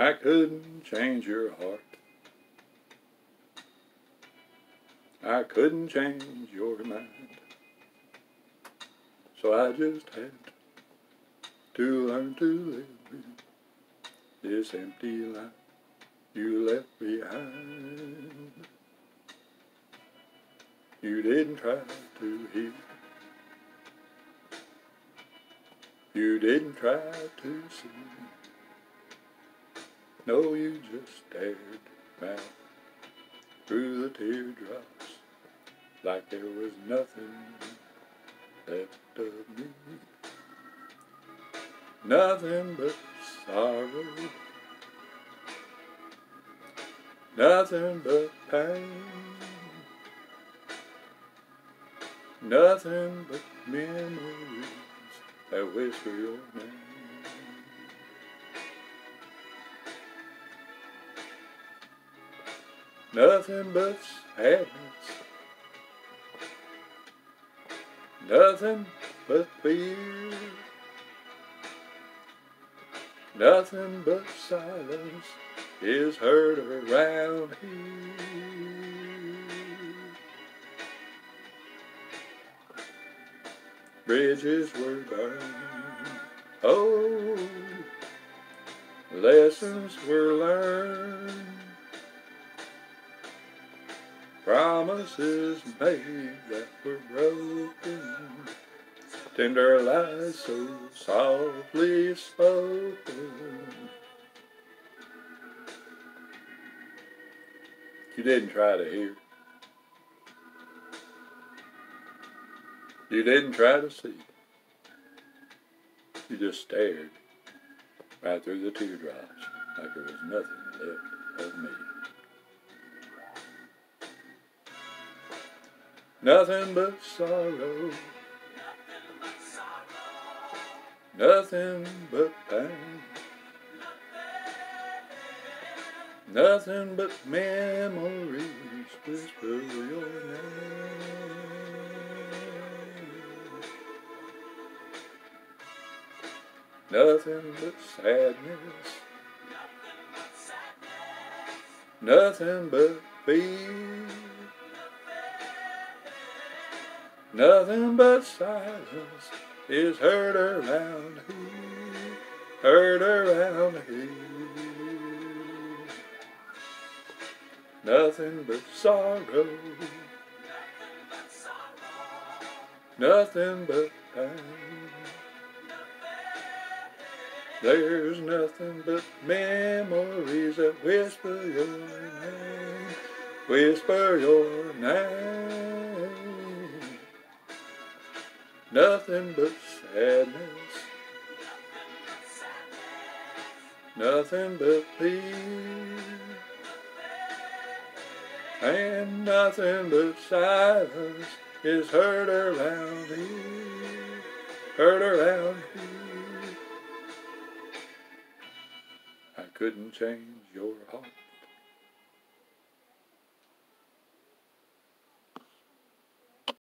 I couldn't change your heart. I couldn't change your mind. So I just had to learn to live with this empty life you left behind. You didn't try to heal. You didn't try to see. No, you just stared back through the teardrops like there was nothing left of me. Nothing but sorrow. Nothing but pain. Nothing but memories that whisper your name. Nothing but sadness. Nothing but fear. Nothing but silence is heard around here. Bridges were burned. Oh, lessons were learned. Promises made that were broken. Tender lies so softly spoken. You didn't try to hear. You didn't try to see. You just stared right through the teardrops like there was nothing left of me. Nothing but sorrow. Nothing but pain. Nothing but memories whisper your name. Nothing but sadness. Nothing but fear. Nothing but silence is heard around here. Heard around here. Nothing but sorrow. Nothing but pain. There's nothing but memories that whisper your name. Whisper your name. Nothing but sadness. Nothing but fear. And nothing but silence is heard around here. Heard around here. I couldn't change your heart.